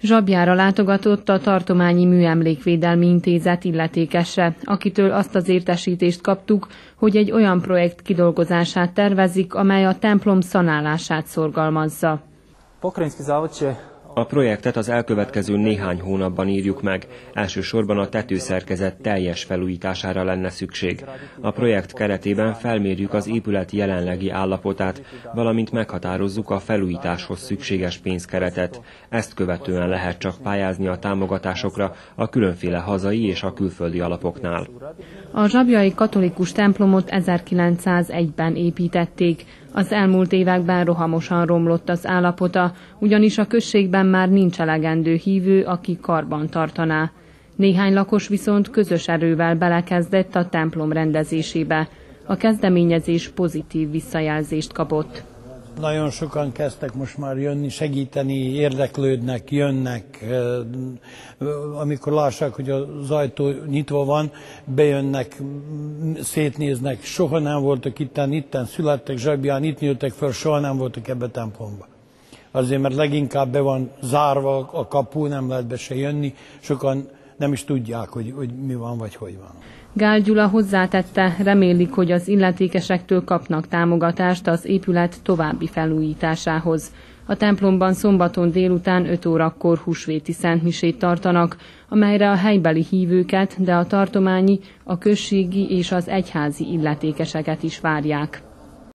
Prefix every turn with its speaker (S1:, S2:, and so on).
S1: Zsabjára látogatott a Tartományi Műemlékvédelmi Intézet illetékese, akitől azt az értesítést kaptuk, hogy egy olyan projekt kidolgozását tervezik, amely a templom szanálását szorgalmazza.
S2: A projektet az elkövetkező néhány hónapban írjuk meg. Elsősorban a tetőszerkezet teljes felújítására lenne szükség. A projekt keretében felmérjük az épület jelenlegi állapotát, valamint meghatározzuk a felújításhoz szükséges pénzkeretet. Ezt követően lehet csak pályázni a támogatásokra a különféle hazai és a külföldi alapoknál.
S1: A zsabjai katolikus templomot 1901-ben építették. Az elmúlt években rohamosan romlott az állapota, ugyanis a községben már nincs elegendő hívő, aki karban tartaná. Néhány lakos viszont közös erővel belekezdett a templom rendezésébe. A kezdeményezés pozitív visszajelzést kapott.
S3: Nagyon sokan kezdtek most már jönni, segíteni, érdeklődnek, jönnek. Amikor lássák, hogy az ajtó nyitva van, bejönnek, szétnéznek. Soha nem voltak itten, itten születtek zsebján, itt nőttek fel, soha nem voltak ebbe a templomba. Azért, mert leginkább be van zárva a kapu, nem lehet be se jönni. Sokan nem is tudják, hogy, hogy mi van, vagy hogy van.
S1: Gál Gyula hozzátette, remélik, hogy az illetékesektől kapnak támogatást az épület további felújításához. A templomban szombaton délután 5 órakor húsvéti szentmisét tartanak, amelyre a helybeli hívőket, de a tartományi, a községi és az egyházi illetékeseket is várják.